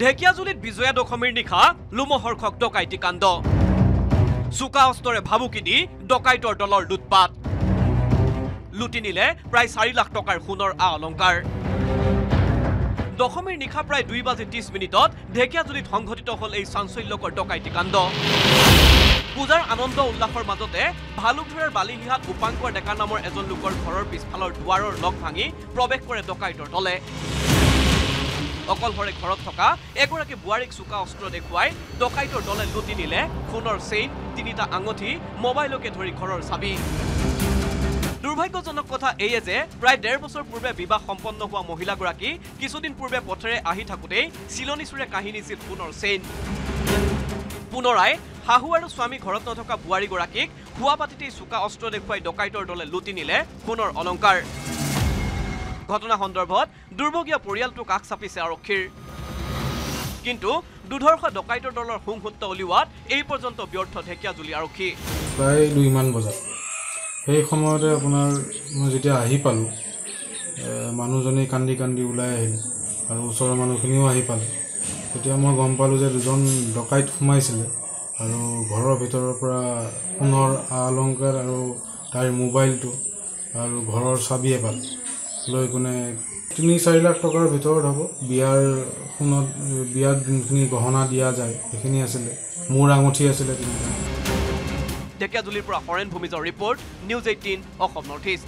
ঢেকীয়াজুলিত বিজয়া দশমীৰ নিশা লোমহৰ্ষক ডকাইতি কাণ্ড। চোকা অস্ত্ৰৰে ভাবুকি দি ডকাইতৰ দলৰ লুটপাত লুটি নিলে প্ৰায় চাৰি লাখ টকাৰ সোণৰ আ অলংকাৰ। দশমীৰ নিশা প্ৰায় দুই বাজি ত্ৰিছ মিনিটত ঢেকীয়াজুলিত সংঘটিত হ'ল এই চাঞ্চল্যকৰ ডকাইতি কাণ্ড। পূজাৰ আনন্দ উল্লাসৰ মাজতে ভালুকধৰাৰ বালিহিহাত উপাংকৰ ডেকা নামৰ এজন লোকৰ ঘৰৰ পিছফালৰ দুৱাৰৰ লক ভাঙি প্ৰৱেশ কৰে ডকাইতৰ দলে। অকলশৰে ঘৰত থকা এগৰাকী বোৱাৰীক চোকা অস্ত্ৰ দেখুৱাই ডকাইতৰ দলে লুটি নিলে। সোণৰ চেইন তিনিটা আঙঠি মোবাইলকে ধৰি ঘৰৰ চাবি। দুৰ্ভাগ্যজনক কথা এয়ে যে প্ৰায় ডেৰ বছৰ পূৰ্বে বিবাহ সম্পন্ন হোৱা মহিলাগৰাকী কিছুদিন পূৰ্বে পথেৰে আহি থাকোঁতেই চিলনী চুৰে কাঢ়ি নিছিল সোণৰ চেইন। পুনৰাই শাহু আৰু স্বামী ঘৰত নথকা বোৱাৰীগৰাকীক শোৱা পাতিতেই চোকা অস্ত্ৰ দেখুৱাই ডকাইতৰ দলে লুটি নিলে সোণৰ অলংকাৰ। ঘটনা সন্দৰ্ভত দুৰ্ভগীয়া পৰিয়ালটো কাষ চাপিছে আৰক্ষীৰ। কিন্তু দুধৰ্ষ ডকাইতৰ দলৰ সংসুত্ৰ উলিওৱাত এই পৰ্যন্ত ব্যৰ্থ ঢেকীয়াজুলি আৰক্ষী। প্ৰায় দুইমান বজাত। সেই সময়তে আপোনাৰ মই যেতিয়া আহি পালোঁ মানুহজনী কান্দি কান্দি ওলাই আহিলে আৰু ওচৰৰ মানুহখিনিও আহি পালে। তেতিয়া মই গম পালোঁ যে দুজন ডকাইত সোমাইছিলে আৰু ঘৰৰ ভিতৰৰ পৰা সোণৰ আ অলংকাৰ আৰু তাইৰ মোবাইলটো আৰু ঘৰৰ চাবিয়ে পালে। লৈ কোনে তিনি চাৰি লাখ টকাৰ ভিতৰত হ'ব। বিয়াৰ সোণত বিয়াত যোনখিনি গহনা দিয়া যায় সেইখিনি আছিলে। মূৰ আঙুঠি আছিলে ঢেকীয়াজুলিৰ পৰা Haren ভূমিজৰ report news eighteen Assam North East.